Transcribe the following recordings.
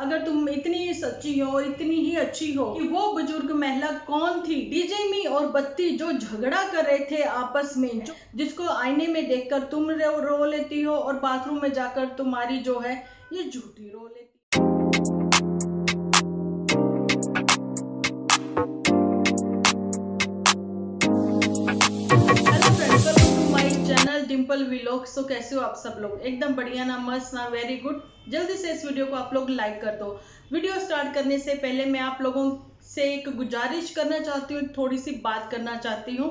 अगर तुम इतनी ही सच्ची हो इतनी ही अच्छी हो कि वो बुज़ुर्ग महिला कौन थी? डीजे मी और बत्ती जो झगड़ा कर रहे थे आपस में जो जिसको आईने में देखकर तुम रो, रो लेती हो और बाथरूम में जाकर तुम्हारी जो है ये झूठी रो लेती डिम्पल विलोक सो कैसे हो आप सब लोग? एकदम बढ़िया ना, मस्त ना वेरी गुड जल्दी से इस वीडियो को आप लोग लाइक कर दो। वीडियो स्टार्ट करने से पहले मैं आप लोगों से एक गुजारिश करना चाहती हूँ थोड़ी सी बात करना चाहती हूँ।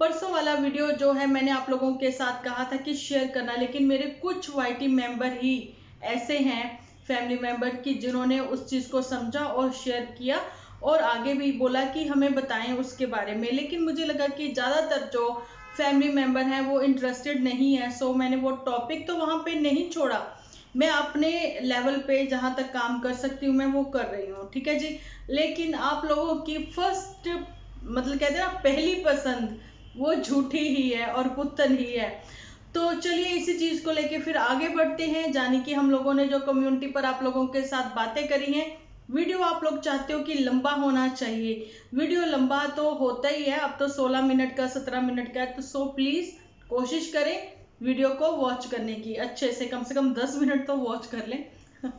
परसों वाला वीडियो जो है, मैंने आप लोगों के साथ कहा था कि शेयर करना, लेकिन मेरे कुछ वाई मेंबर ही ऐसे हैं फैमिली मेंबर की जिन्होंने उस चीज़ को समझा और शेयर किया और आगे भी बोला कि हमें बताएँ उसके बारे में। लेकिन मुझे लगा कि ज़्यादातर जो फैमिली मेंबर हैं, वो इंटरेस्टेड नहीं है। सो मैंने वो टॉपिक तो वहाँ पे नहीं छोड़ा। मैं अपने लेवल पे जहाँ तक काम कर सकती हूँ, मैं वो कर रही हूँ। ठीक है जी? लेकिन आप लोगों की फ़र्स्ट मतलब कहते हैं ना, पहली पसंद, वो झूठी ही है और पुतन ही है। तो चलिए इसी चीज़ को लेके फिर आगे बढ़ते हैं। जानी कि हम लोगों ने जो कम्युनिटी पर आप लोगों के साथ बातें करी हैं वीडियो आप लोग चाहते हो कि लंबा होना चाहिए। वीडियो लंबा तो होता ही है, अब तो 16 मिनट का 17 मिनट का है तो सो प्लीज़ कोशिश करें वीडियो को वॉच करने की। अच्छे से, कम से कम 10 मिनट तो वॉच कर लें।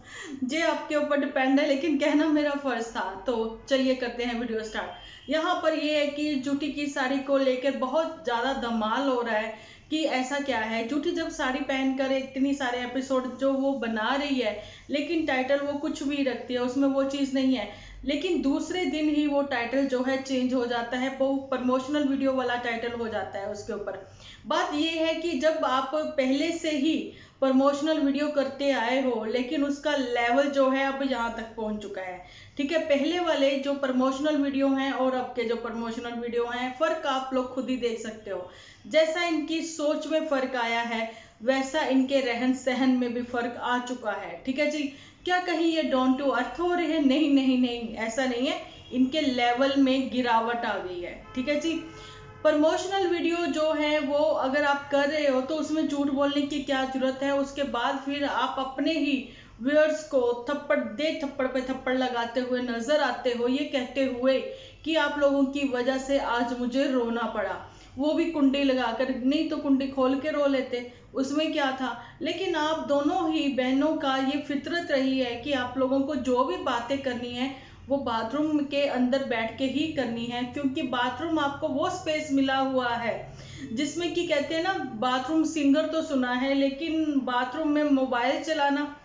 जे आपके ऊपर डिपेंड है, लेकिन कहना मेरा फ़र्ज़ था तो चलिए करते हैं वीडियो स्टार्ट यहाँ पर ये है कि जूटी की साड़ी को लेकर बहुत ज़्यादा धमाल हो रहा है कि ऐसा क्या है? जूठी जब साड़ी पहन कर इतनी सारे एपिसोड जो वो बना रही है, लेकिन टाइटल वो कुछ भी रखती है, उसमें वो चीज़ नहीं है। लेकिन दूसरे दिन ही वो टाइटल जो है चेंज हो जाता है, वो प्रमोशनल वीडियो वाला टाइटल हो जाता है उसके ऊपर। बात ये है कि जब आप पहले से ही प्रमोशनल वीडियो करते आए हो, लेकिन उसका लेवल जो है अब यहाँ तक पहुँच चुका है। ठीक है, पहले वाले जो प्रमोशनल वीडियो हैं और अब के जो प्रमोशनल वीडियो हैं, फ़र्क आप लोग खुद ही देख सकते हो। जैसा इनकी सोच में फ़र्क आया है, वैसा इनके रहन सहन में भी फ़र्क आ चुका है। ठीक है जी? क्या कहीं ये डॉन टू अर्थ हो रहे हैं? नहीं नहीं नहीं, ऐसा नहीं है। इनके लेवल में गिरावट आ गई है। ठीक है जी? प्रमोशनल वीडियो जो है वो अगर आप कर रहे हो तो उसमें झूठ बोलने की क्या ज़रूरत है? उसके बाद फिर आप अपने ही व्यूअर्स को थप्पड़ दे, थप्पड़ पे थप्पड़ लगाते हुए नज़र आते हो, ये कहते हुए कि आप लोगों की वजह से आज मुझे रोना पड़ा। वो भी कुंडी लगाकर, नहीं तो कुंडी खोल के रो लेते। उसमें क्या था? लेकिन आप दोनों ही बहनों का ये फितरत रही है कि आप लोगों को जो भी बातें करनी है वो बाथरूम के अंदर बैठ के ही करनी है, क्योंकि बाथरूम आपको वो स्पेस मिला हुआ है, जिसमें कि कहते हैं ना, बाथरूम सिंगर तो सुना है, लेकिन बाथरूम में मोबाइल चलाना,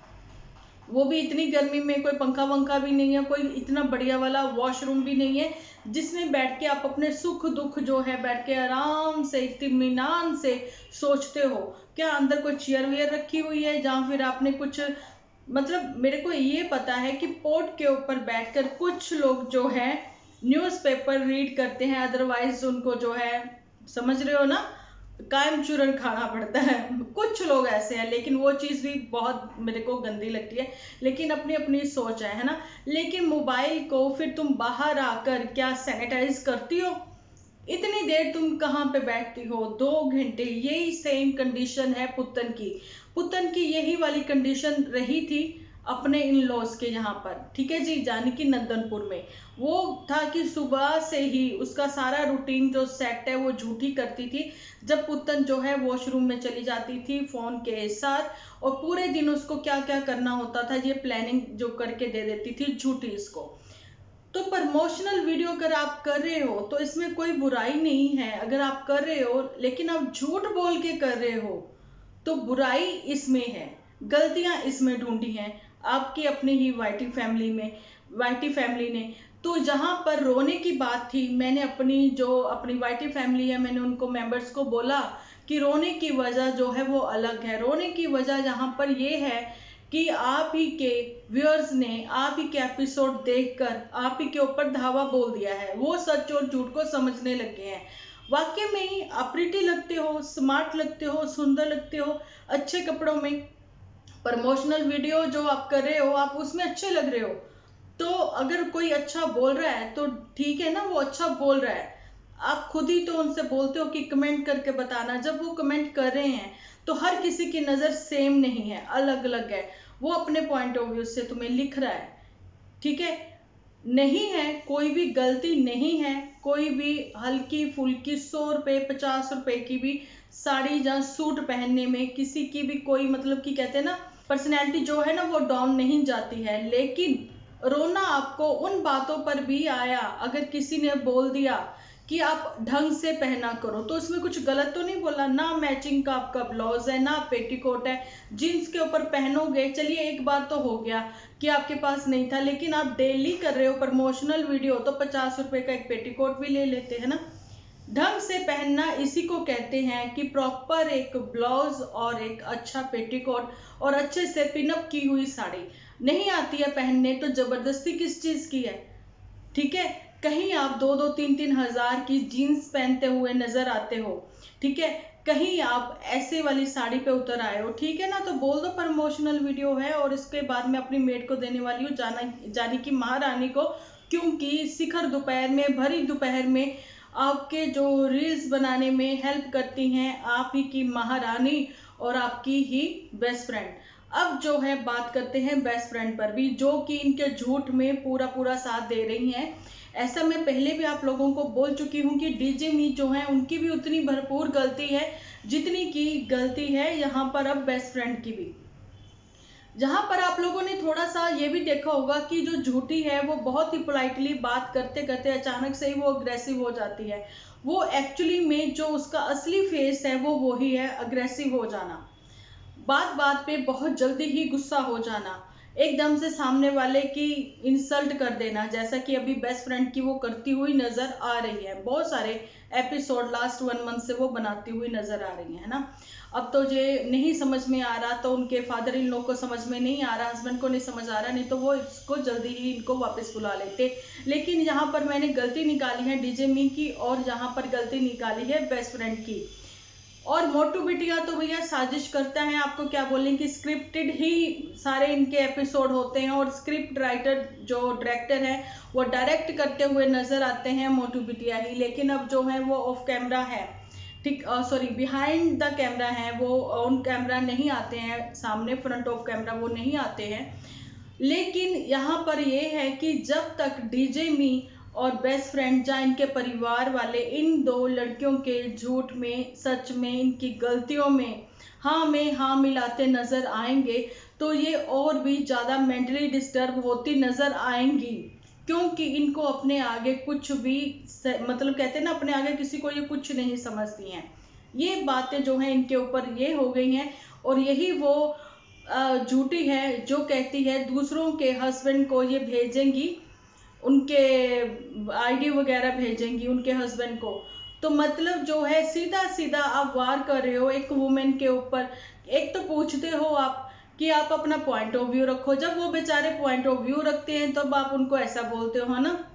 वो भी इतनी गर्मी में कोई पंखा वंखा भी नहीं है, कोई इतना बढ़िया वाला वॉशरूम भी नहीं है, जिसमें बैठ के आप अपने सुख दुख जो है, बैठ के आराम से इतमान से सोचते हो। क्या अंदर कोई चेयर वेयर रखी हुई है, जहाँ फिर आपने कुछ मतलब मेरे को ये पता है कि पोर्ट के ऊपर बैठकर कुछ लोग जो है न्यूज़पेपर रीड करते हैं अदरवाइज़ उनको जो है, समझ रहे हो ना? कायम चूरन खाना पड़ता है। कुछ लोग ऐसे हैं, लेकिन वो चीज़ भी बहुत मेरे को गंदी लगती है। लेकिन अपनी अपनी सोच है है ना? लेकिन मोबाइल को फिर तुम बाहर आकर क्या सैनिटाइज करती हो? इतनी देर तुम कहाँ पे बैठती हो? दो घंटे, यही सेम कंडीशन है पुतन की। पुतन की यही वाली कंडीशन रही थी अपने इन लॉज के यहाँ पर। ठीक है जी? जानी कि नंदनपुर में। वो था कि सुबह से ही उसका सारा रूटीन जो सेट है वो झूठी करती थी। जब पुतन जो है वॉशरूम में चली जाती थी फ़ोन के साथ और पूरे दिन उसको क्या क्या करना होता था, ये प्लानिंग जो करके दे देती थी झूठी इसको। तो प्रमोशनल वीडियो अगर आप कर रहे हो तो इसमें कोई बुराई नहीं है। अगर आप कर रहे हो, लेकिन आप झूठ बोल के कर रहे हो तो बुराई इसमें है, गलतियाँ इसमें ढूंढी हैं, आपकी अपनी ही वाइटी फैमिली में वाइटी फैमिली ने। तो जहाँ पर रोने की बात थी, मैंने अपनी जो, अपनी वाइटी फैमिली है, मैंने उनको मेंबर्स को बोला कि रोने की वजह जो है वो अलग है। रोने की वजह जहाँ पर ये है कि आप ही के व्यूअर्स ने, आप ही के एपिसोड देखकर, आप ही के ऊपर धावा बोल दिया है। वो सच और झूठ को समझने लगे हैं। वाक्य में ही आप प्रिटी लगते हो स्मार्ट लगते हो, सुंदर लगते हो, अच्छे कपड़ों में। प्रमोशनल वीडियो जो आप कर रहे हो, आप उसमें अच्छे लग रहे हो। तो अगर कोई अच्छा बोल रहा है तो ठीक है ना, वो अच्छा बोल रहा है। आप खुद ही तो उनसे बोलते हो कि कमेंट करके बताना। जब वो कमेंट कर रहे हैं तो हर किसी की नज़र सेम नहीं है अलग अलग है। वो अपने पॉइंट ऑफ़ व्यू से तुम्हें लिख रहा है। ठीक है? नहीं है, कोई भी गलती नहीं है कोई भी हल्की फुल्की सौ रुपये पचास रुपए की भी साड़ी या सूट पहनने में किसी की भी कोई मतलब कि कहते हैं ना पर्सनैलिटी जो है ना वो डाउन नहीं जाती है। लेकिन रोना आपको उन बातों पर भी आया, अगर किसी ने बोल दिया कि आप ढंग से पहना करो। तो उसमें कुछ गलत तो नहीं बोला? ना मैचिंग का आपका ब्लाउज है, ना पेटीकोट है। जीन्स के ऊपर पहनोगे, चलिए एक बार तो हो गया कि आपके पास नहीं था, लेकिन आप डेली कर रहे हो प्रमोशनल वीडियो तो पचास रुपए का एक पेटीकोट भी ले लेते, हैं ना? ढंग से पहनना इसी को कहते हैं कि प्रॉपर एक ब्लाउज और एक अच्छा पेटीकोट और अच्छे से पिनअप की हुई साड़ी। नहीं आती है पहनने तो ज़बरदस्ती किस चीज़ की है? ठीक है? कहीं आप दो दो, तीन तीन हज़ार की जीन्स पहनते हुए नज़र आते हो, ठीक है? कहीं आप ऐसे वाली साड़ी पे उतर आए हो, ठीक है ना? तो बोल दो प्रमोशनल वीडियो है और इसके बाद मैं अपनी मेड को देने वाली हूँ, जाना, जानी की महारानी को, क्योंकि शिखर दोपहर में, भरी दोपहर में आपके जो रील्स बनाने में हेल्प करती हैं, आप ही की महारानी और आपकी ही बेस्ट फ्रेंड अब जो है, बात करते हैं बेस्ट फ्रेंड पर भी, जो कि इनके झूठ में पूरा पूरा साथ दे रही हैं। ऐसा मैं पहले भी आप लोगों को बोल चुकी हूँ कि डीजे मी जो है, उनकी भी उतनी भरपूर गलती है, जितनी की गलती है यहाँ पर अब बेस्ट फ्रेंड की भी। जहाँ पर आप लोगों ने थोड़ा सा ये भी देखा होगा कि जो झूठी है, वो बहुत ही पोलाइटली बात करते करते अचानक से ही वो अग्रेसिव हो जाती है। वो एक्चुअली में जो उसका असली फेस है, वो वही है अग्रेसिव हो जाना। बात बात पे बहुत जल्दी ही गुस्सा हो जाना। एकदम से सामने वाले की इंसल्ट कर देना, जैसा कि अभी बेस्ट फ्रेंड की वो करती हुई नज़र आ रही है। बहुत सारे एपिसोड लास्ट वन मंथ से वो बनाती हुई नज़र आ रही है ना? अब तो ये नहीं समझ में आ रहा तो उनके फादर इन लोग को समझ में नहीं आ रहा हस्बैंड को नहीं समझ आ रहा, नहीं तो वो इसको जल्दी ही इनको वापस बुला लेते। लेकिन यहाँ पर मैंने गलती निकाली है डीजे मी की और यहाँ पर गलती निकाली है बेस्ट फ्रेंड की। और मोटू बिटिया तो भैया साजिश करता है, आपको क्या बोलें कि स्क्रिप्टेड ही सारे इनके एपिसोड होते हैं और स्क्रिप्ट राइटर जो डायरेक्टर है, वो डायरेक्ट करते हुए नज़र आते हैं मोटू बिटिया ही। लेकिन अब जो है वो ऑफ़ कैमरा है। ठीक सॉरी बिहाइंड द कैमरा है, वो ऑन कैमरा नहीं आते हैं, सामने फ्रंट ऑफ़ कैमरा वो नहीं आते हैं। लेकिन यहाँ पर ये है कि जब तक डीजे मी और बेस्ट फ्रेंड जहाँ इनके परिवार वाले, इन दो लड़कियों के झूठ में, सच में, इनकी गलतियों में हाँ में हाँ मिलाते नज़र आएँगे तो ये और भी ज़्यादा मेंटली डिस्टर्ब होती नज़र आएँगी। क्योंकि इनको अपने आगे कुछ भी मतलब कहते हैं ना, अपने आगे किसी को ये कुछ नहीं समझती हैं। ये बातें जो हैं इनके ऊपर ये हो गई हैं, और यही वो झूठी है जो कहती है, दूसरों के हस्बैंड को ये भेजेंगी उनके आईडी वगैरह भेजेंगी उनके हस्बैंड को। तो मतलब जो है सीधा सीधा आप वार कर रहे हो एक वुमेन के ऊपर। एक तो पूछते हो आप कि आप अपना पॉइंट ऑफ़ व्यू रखो। जब वो बेचारे पॉइंट ऑफ़ व्यू रखते हैं, तब तो आप उनको ऐसा बोलते हो ना?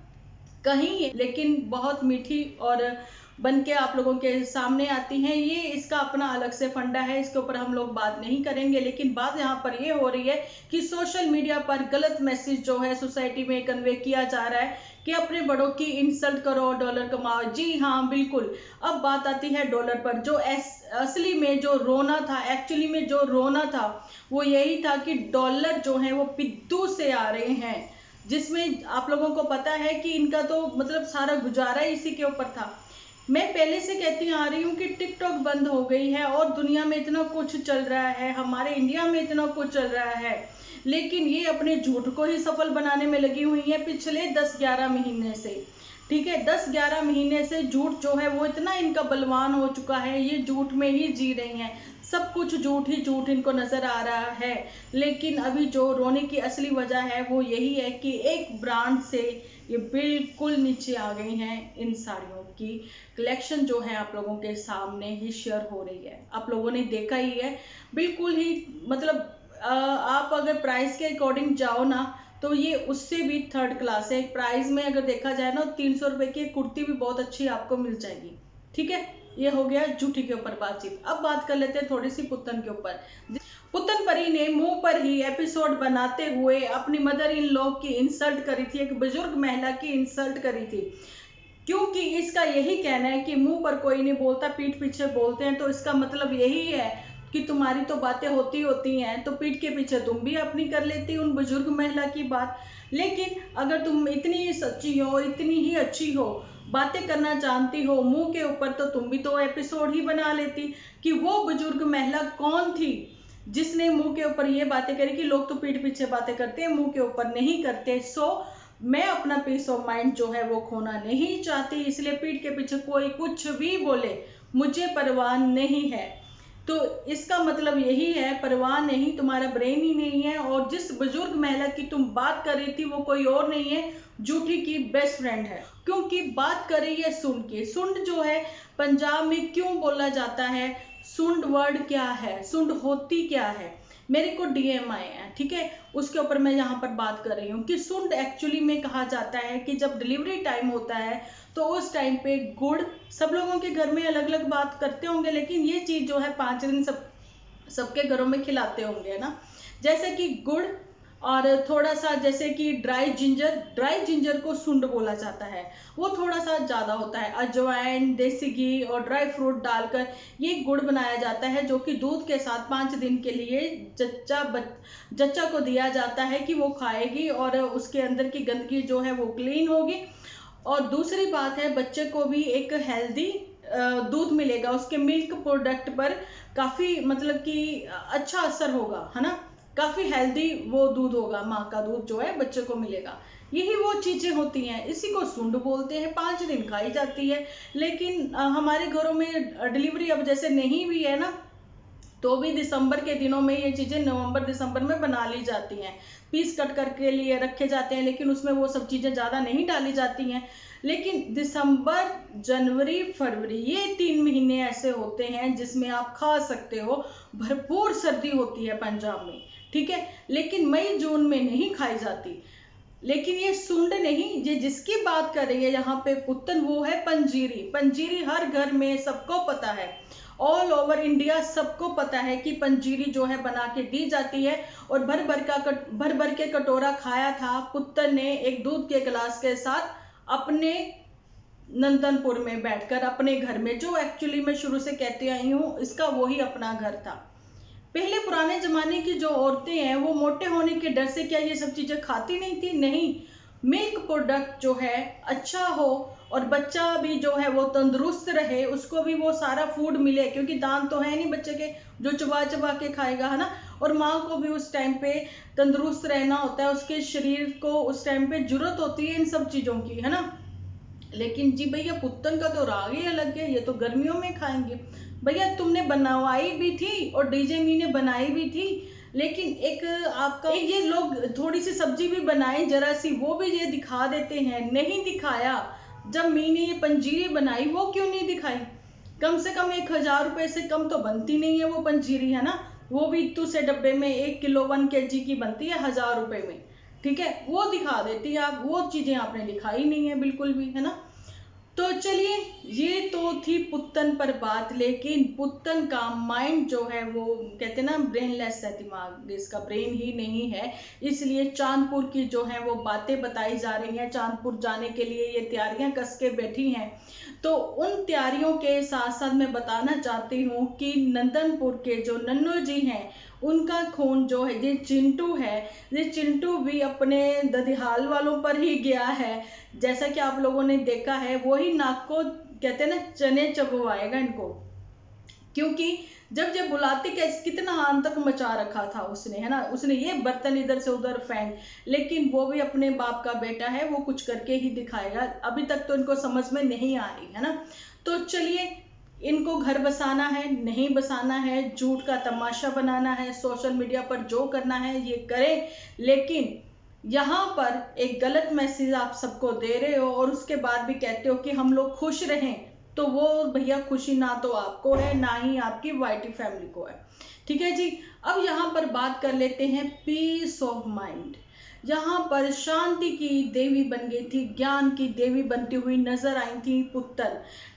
कहीं, लेकिन बहुत मीठी और बन के आप लोगों के सामने आती हैं। ये इसका अपना अलग से फंडा है। इसके ऊपर हम लोग बात नहीं करेंगे लेकिन बात यहाँ पर ये हो रही है कि सोशल मीडिया पर गलत मैसेज जो है सोसाइटी में कन्वे किया जा रहा है कि अपने बड़ों की इंसल्ट करो डॉलर कमाओ। जी हाँ बिल्कुल। अब बात आती है डॉलर पर। जो एस, असली में जो रोना था एक्चुअली में जो रोना था वो यही था कि डॉलर जो है वो पिद्दू से आ रहे हैं जिसमें आप लोगों को पता है कि इनका तो मतलब सारा गुजारा इसी के ऊपर था। मैं पहले से कहती आ रही हूँ कि टिकटॉक बंद हो गई है और दुनिया में इतना कुछ चल रहा है, हमारे इंडिया में इतना कुछ चल रहा है। लेकिन ये अपने झूठ को ही सफल बनाने में लगी हुई है पिछले 10-11 महीने से। ठीक है 10-11 महीने से झूठ जो है वो इतना इनका बलवान हो चुका है, ये झूठ में ही जी रही हैं। सब कुछ झूठ ही झूठ इनको नज़र आ रहा है। लेकिन अभी जो रोने की असली वजह है वो यही है कि एक ब्रांड से ये बिल्कुल नीचे आ गई हैं इन साड़ियों की। कलेक्शन जो है आप लोगों के सामने ही शेयर हो रही है। आप लोगों ने देखा ही है। बिल्कुल ही मतलब आप अगर प्राइस के अकॉर्डिंग जाओ ना तो ये उससे भी थर्ड क्लास है। प्राइस में अगर देखा जाए ना, तीन सौ रुपए की कुर्ती भी बहुत अच्छी आपको मिल जाएगी। ठीक है? ये हो गया जूठी के ऊपर बातचीत। अब बात कर लेते हैं थोड़ी सी पुतन के ऊपर। पुतन परी ने मुँह पर ही एपिसोड बनाते हुए अपनी मदर इन लॉ की इंसल्ट करी थी, एक बुज़ुर्ग महिला की इंसल्ट करी थी। क्योंकि इसका यही कहना है कि मुँह पर कोई नहीं बोलता, पीठ पीछे बोलते हैं तो इसका मतलब यही है कि तुम्हारी तो बातें होती होती हैं तो पीठ के पीछे तुम भी अपनी कर लेती उन बुज़ुर्ग महिला की बात। लेकिन अगर तुम इतनी ही सच्ची हो, इतनी ही अच्छी हो, बातें करना जानती हो, मुँह के ऊपर तो तुम भी तो एपिसोड ही बना लेती कि वो बुज़ुर्ग महिला कौन थी जिसने मुँह के ऊपर ये बातें करी कि लोग तो पीठ पीछे बातें करते हैं, मुँह के ऊपर नहीं करते। सो मैं अपना पीस ऑफ़ माइंड जो है वो खोना नहीं चाहती, इसलिए पीठ के पीछे कोई कुछ भी बोले, मुझे परवाह नहीं है। तो इसका मतलब यही है, परवाह नहीं, तुम्हारा ब्रेन ही नहीं है और जिस बुज़ुर्ग महिला की तुम बात कर रही थी, वो कोई और नहीं है, जूठी की बेस्ट फ्रेंड है। क्योंकि बात कर रही है सुंड की। सुंड जो है, पंजाब में क्यों बोला जाता है? सुंड वर्ड क्या है? सुंड होती क्या है? मेरे को डीएम आए हैं, ठीक है? उसके ऊपर मैं यहाँ पर बात कर रही हूँ कि सुंड एक्चुअली में कहा जाता है कि जब डिलीवरी टाइम होता है तो उस टाइम पे गुड़, सब लोगों के घर में अलग अलग बात करते होंगे, लेकिन ये चीज़ जो है पाँच दिन सब, सबके घरों में खिलाते होंगे ना? जैसे कि गुड़ और थोड़ा सा जैसे कि ड्राई जिंजर ड्राई जिंजर को सुंड बोला जाता है। वो थोड़ा सा ज़्यादा होता है। अजवाइन, देसी घी और ड्राई फ्रूट डालकर ये गुड़ बनाया जाता है, जो कि दूध के साथ पाँच दिन के लिए जच्चा बच, जच्चा को दिया जाता है कि वो खाएगी और उसके अंदर की गंदगी जो है वो क्लीन होगी। और दूसरी बात है, बच्चे को भी एक हेल्दी दूध मिलेगा। उसके मिल्क प्रोडक्ट पर काफ़ी मतलब कि अच्छा असर होगा, है ना? काफ़ी हेल्दी वो दूध होगा, माँ का दूध जो है बच्चे को मिलेगा। यही वो चीज़ें होती हैं। इसी को सुंड बोलते हैं, पाँच दिन खाई जाती है। लेकिन हमारे घरों में डिलीवरी अब जैसे नहीं भी है ना तो भी दिसंबर के दिनों में ये चीज़ें नवंबर, दिसंबर में बना ली जाती हैं। पीस कट कर के लिए रखे जाते हैं, लेकिन उसमें वो सब चीज़ें ज़्यादा नहीं डाली जाती हैं। लेकिन दिसंबर, जनवरी, फरवरी, ये तीन महीने ऐसे होते हैं जिसमें आप खा सकते हो। भरपूर सर्दी होती है पंजाब में, ठीक है? लेकिन मई, जून में नहीं खाई जाती। लेकिन ये सुंड नहीं, ये जिसकी बात कर रही है यहाँ पे पुतन वो है पंजीरी। पंजीरी हर घर में सबको पता है। ऑल ओवर इंडिया सबको पता है कि पंजीरी जो है बना के दी जाती है और भर भर का कट, भर भर के कटोरा खाया था पुत्र ने एक दूध के गिलास के साथ अपने नंदनपुर में बैठकर अपने घर में जो एक्चुअली मैं शुरू से कहती आई हूँ इसका वही अपना घर था। पहले पुराने जमाने की जो औरतें हैं वो मोटे होने के डर से क्या ये सब चीज़ें खाती नहीं थी? नहीं। मिल्क प्रोडक्ट जो है अच्छा हो और बच्चा भी जो है वो तंदुरुस्त रहे, उसको भी वो सारा फ़ूड मिले, क्योंकि दान तो है नहीं बच्चे के, जो चबा चबा के खाएगा, है ना? और माँ को भी उस टाइम पे तंदुरुस्त रहना होता है, उसके शरीर को उस टाइम पे ज़रूरत होती है इन सब चीज़ों की, है ना? लेकिन जी भैया पुत्तन का तो राग ही अलग है, ये तो गर्मियों में खाएँगे। भैया, तुमने बनवाई भी थी और डीजे मी ने बनाई भी थी लेकिन एक आपका ये लोग थोड़ी सी सब्ज़ी भी बनाए, जरा सी वो भी ये दिखा देते हैं, नहीं दिखाया। जब मी ने ये पंजीरी बनाई, वो क्यों नहीं दिखाई? कम से कम एक हज़ार रुपए से कम तो बनती नहीं है वो पंजीरी, है ना? वो भी इतू से डब्बे में एक किलो, वन के जी की बनती है हज़ार रुपए में। ठीक है? वो दिखा देती है आप, वो चीज़ें आपने दिखाई नहीं है बिल्कुल भी, है ना? तो चलिए, ये तो थी पुत्तन पर बात, लेकिन पुत्तन का माइंड जो है वो, कहते ना ब्रेनलेस है दिमाग, इसका ब्रेन ही नहीं है। इसलिए चांदपुर की जो है वो बातें बताई जा रही हैं। चांदपुर जाने के लिए ये तैयारियाँ कस के बैठी हैं। तो उन तैयारियों के साथ साथ मैं बताना चाहती हूँ कि नंदनपुर के जो नन्नू जी हैं उनका खून जो है, ये चिंटू है, ये चिंटू भी अपने ददिहाल वालों पर ही गया है। जैसा कि आप लोगों ने देखा है, वही नाक को कहते हैं ना, चने चबवाएगा इनको। क्योंकि जब जब बुलाते क्या कितना हान तक मचा रखा था उसने, है ना? उसने ये बर्तन इधर से उधर फेंक, लेकिन वो भी अपने बाप का बेटा है, वो कुछ करके ही दिखाएगा। अभी तक तो इनको समझ में नहीं आ रही, है ना? तो चलिए इनको घर बसाना है, नहीं बसाना है, झूठ का तमाशा बनाना है, सोशल मीडिया पर जो करना है, ये करें। लेकिन यहाँ पर एक गलत मैसेज आप सबको दे रहे हो और उसके बाद भी कहते हो कि हम लोग खुश रहें तो वो भैया खुशी ना तो आपको है, ना ही आपकी वाइटी फैमिली को है। ठीक है जी? अब यहाँ पर बात कर लेते हैं पीस ऑफ़ माइंड यहाँ पर शांति की देवी बन गई थी, ज्ञान की देवी बनती हुई नज़र आई थी पुत्र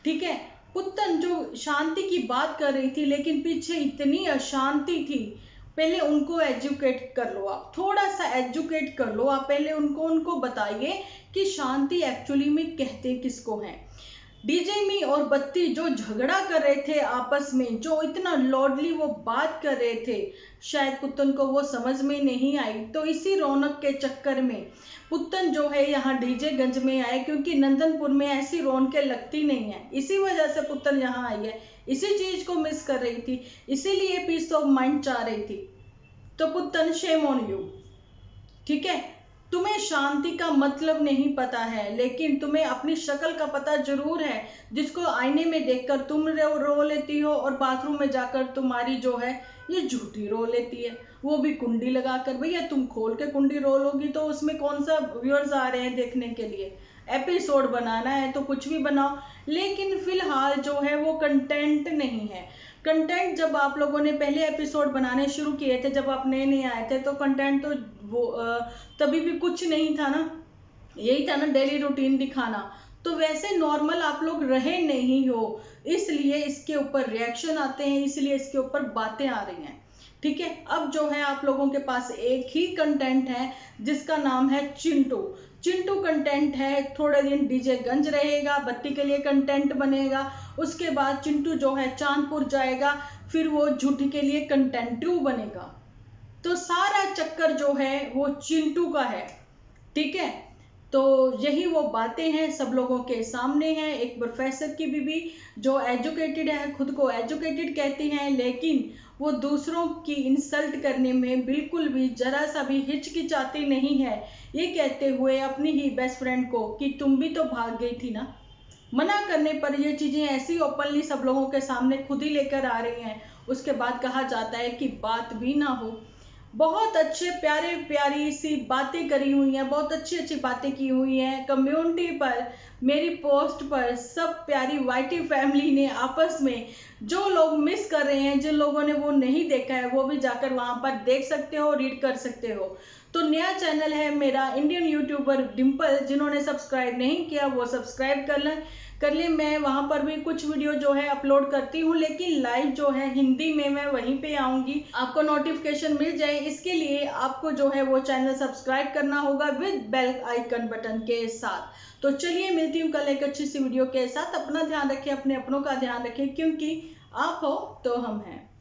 ठीक है? पुत्तन जो शांति की बात कर रही थी, लेकिन पीछे इतनी अशांति थी। पहले उनको एजुकेट कर लो आप, थोड़ा सा एजुकेट कर लो आप। पहले उनको उनको बताइए कि शांति एक्चुअली में कहते किसको है। डीजे मी और बत्ती जो झगड़ा कर रहे थे आपस में, जो इतना लॉडली वो बात कर रहे थे, शायद पुतन को वो समझ में नहीं आई। तो इसी रौनक के चक्कर में पुतन जो है यहाँ डीजे गंज में आए, क्योंकि नंदनपुर में ऐसी रौनकें लगती नहीं है। इसी वजह से पुतन यहाँ आई है। इसी चीज़ को मिस कर रही थी। इसीलिए पीस ऑफ़ माइंड चाह रही थी। तो पुतन शेम ऑन यू ठीक है? तुम्हें शांति का मतलब नहीं पता है लेकिन तुम्हें अपनी शक्ल का पता ज़रूर है जिसको आईने में देखकर तुम रो, रो लेती हो और बाथरूम में जाकर तुम्हारी जो है ये झूठी रो लेती है। वो भी कुंडी लगाकर भैया तुम खोल के कुंडी रो लोगी तो उसमें कौन सा व्यूअर्स आ रहे हैं देखने के लिए? एपिसोड बनाना है तो कुछ भी बनाओ। लेकिन फ़िलहाल जो है वो कंटेंट नहीं है। कंटेंट जब आप लोगों ने पहले एपिसोड बनाने शुरू किए थे, जब आप नए नए आए थे तो कंटेंट तो वो तभी भी कुछ नहीं था ना। यही था ना डेली रूटीन दिखाना। तो वैसे नॉर्मल आप लोग रहे नहीं हो, इसलिए इसके ऊपर रिएक्शन आते हैं, इसलिए इसके ऊपर बातें आ रही हैं। ठीक है? अब जो है आप लोगों के पास एक ही कंटेंट है, जिसका नाम है चिंटू। चिंटू कंटेंट है, थोड़े दिन डीजे गंज रहेगा, बत्ती के लिए कंटेंट बनेगा, उसके बाद चिंटू जो है चांदपुर जाएगा, फिर वो झूठी के लिए कंटेंटू बनेगा। तो सारा चक्कर जो है, वो चिंटू का है, ठीक है? तो यही वो बातें हैं, सब लोगों के सामने हैं, एक प्रोफेसर की बीबी जो एजुकेटेड है, खुद को एजुकेटेड कहती हैं, लेकिन वो दूसरों की इंसल्ट करने में बिल्कुल भी जरा सा भी हिचकिचाती नहीं है। ये कहते हुए अपनी ही बेस्ट फ्रेंड को कि तुम भी तो भाग गई थी ना? मना करने पर ये चीज़ें ऐसी ओपनली सब लोगों के सामने खुद ही लेकर आ रही हैं। उसके बाद कहा जाता है कि बात भी ना हो। बहुत अच्छे, प्यारे, प्यारी सी बातें करी हुई हैं, बहुत अच्छी अच्छी बातें की हुई हैं। कम्युनिटी पर, मेरी पोस्ट पर सब प्यारी वाइटी फैमिली ने आपस में जो लोग मिस कर रहे हैं, जिन लोगों ने वो नहीं देखा है, वो भी जाकर वहाँ पर देख सकते हो रीड कर सकते हो। तो नया चैनल है मेरा इंडियन यूट्यूबर डिम्पल जिन्होंने सब्सक्राइब नहीं किया, वो सब्सक्राइब कर लें। कर लिए मैं वहाँ पर भी कुछ वीडियो जो है अपलोड करती हूँ, लेकिन लाइव जो है हिंदी में मैं वहीं पे आऊँगी। आपको नोटिफिकेशन मिल जाए, इसके लिए आपको जो है वो चैनल सब्सक्राइब करना होगा विद बेल आइकन बटन के साथ। तो चलिए, मिलती हूँ कल एक अच्छी सी वीडियो के साथ। अपना ध्यान रखें, अपने अपनों का ध्यान रखें, क्योंकि आप हो तो हम हैं।